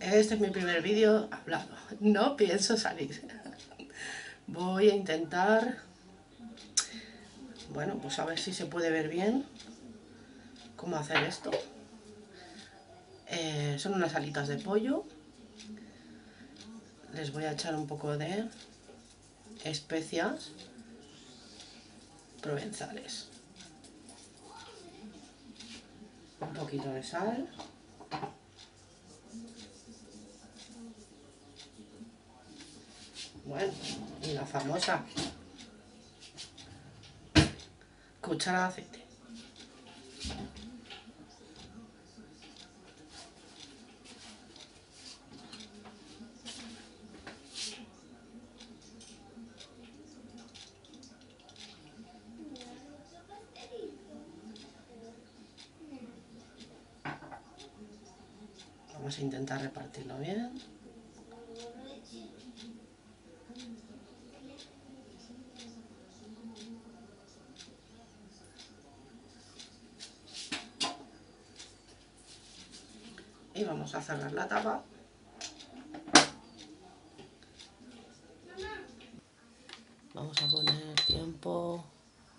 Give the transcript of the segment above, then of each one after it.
Este es mi primer vídeo hablado. No pienso salir. Voy a intentar... Bueno, pues a ver si se puede ver bien cómo hacer esto. Eh, son unas alitas de pollo. Les voy a echar un poco de especias provenzales. Un poquito de sal. Bueno, la famosa cuchara de aceite. Vamos a intentar repartirlo bien. Vamos a cerrar la tapa. Vamos a poner tiempo,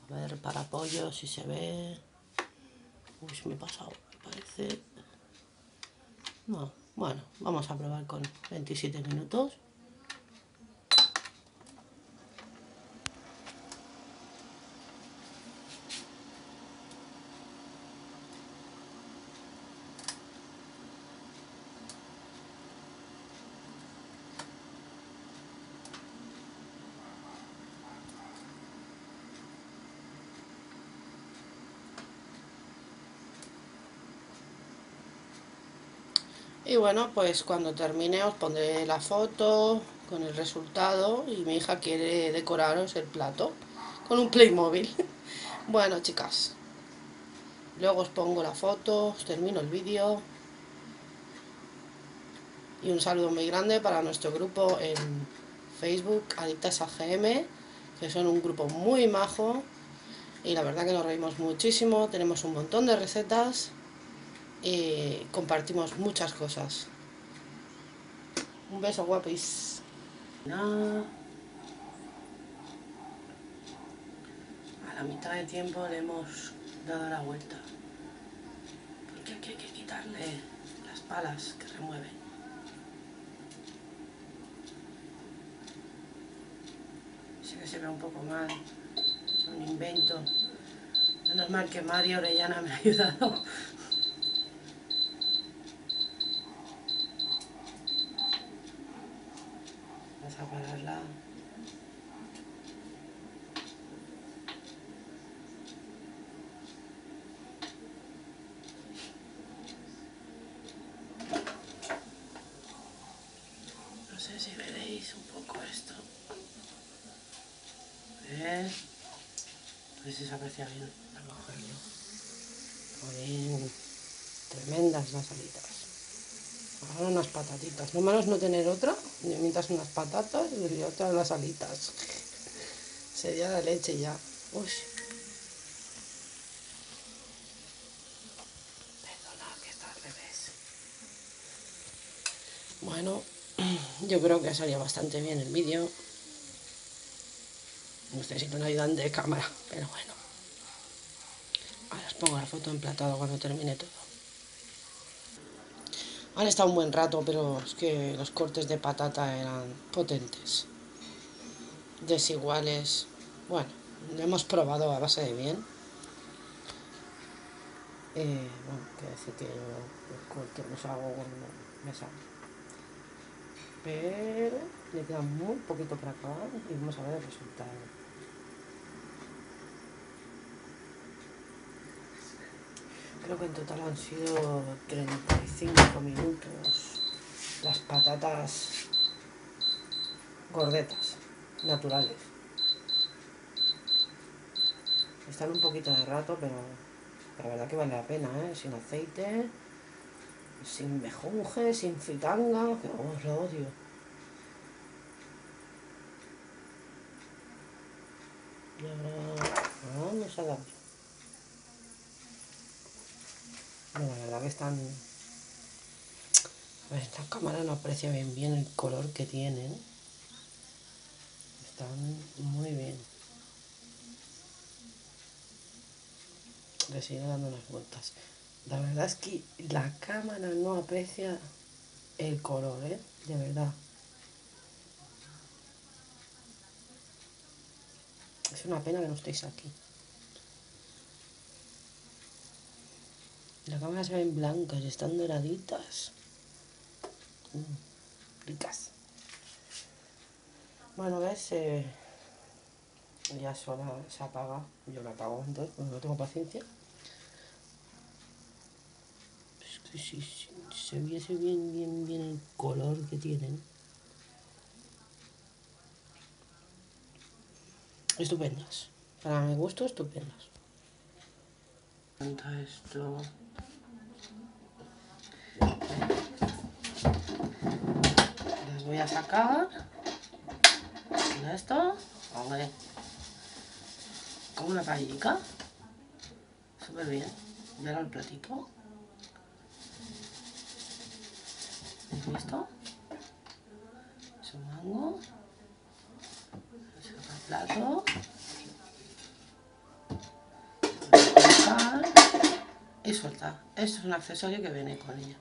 a ver para pollo si se ve. Uy, me he pasado, me parece. No, bueno, vamos a probar con 27 minutos. Y bueno, pues cuando termine os pondré la foto con el resultado y mi hija quiere decoraros el plato con un Playmobil. bueno, chicas, luego os pongo la foto, os termino el vídeo. Y un saludo muy grande para nuestro grupo en Facebook, Adictas AGM, que son un grupo muy majo. Y la verdad que nos reímos muchísimo, tenemos un montón de recetas y compartimos muchas cosas. Un beso guapis. A la mitad de tiempo le hemos dado la vuelta. Porque aquí hay que quitarle las palas que remueve. Sé que se ve un poco mal. Es un invento. Menos mal que Mario Orellana me ha ayudado a pararla. No sé si veréis un poco esto. ¿Eh? A ver si se aprecia bien. Bien. Tremendas las alitas. Ahora unas patatitas. Lo malo es no tener otra. Mientras unas patatas y otras las alitas. Sería la leche ya. Uy. Perdona que está al revés. Bueno, yo creo que ha salido bastante bien el vídeo. Necesito una ayudante de cámara, pero bueno. Ahora os pongo la foto emplatada cuando termine todo. Han estado un buen rato, pero es que los cortes de patata eran potentes. Desiguales. Bueno, hemos probado a base de bien. Eh, bueno, quiero decir que los cortes los hago cuando me salen. Pero le queda muy poquito para acabar y vamos a ver el resultado. Creo que en total han sido 35 minutos las patatas gordetas, naturales. Están un poquito de rato, pero la verdad que vale la pena, ¿eh? Sin aceite, sin mejunje, sin fritanga, que oh, lo odio. Y ahora vamos a dar Bueno, la verdad que están... A Esta cámara no aprecia bien bien el color que tienen. Están muy bien. Le sigue dando unas vueltas. La verdad es que la cámara no aprecia el color, ¿eh? De verdad. Es una pena que no estéis aquí. La cámara se ven blancas están doraditas. Mm, ricas. Bueno, ves, eh, ya sola se apaga. Yo la apago antes, porque no tengo paciencia. Es que si, se viese bien, bien, bien el color que tienen. Estupendas. Para mi gusto, estupendas. esto. Voy a sacar. Esto, ver. Como una paellica, súper bien, y ahora el platito. Es un mango, el plato, y suelta, esto es un accesorio que viene con ella.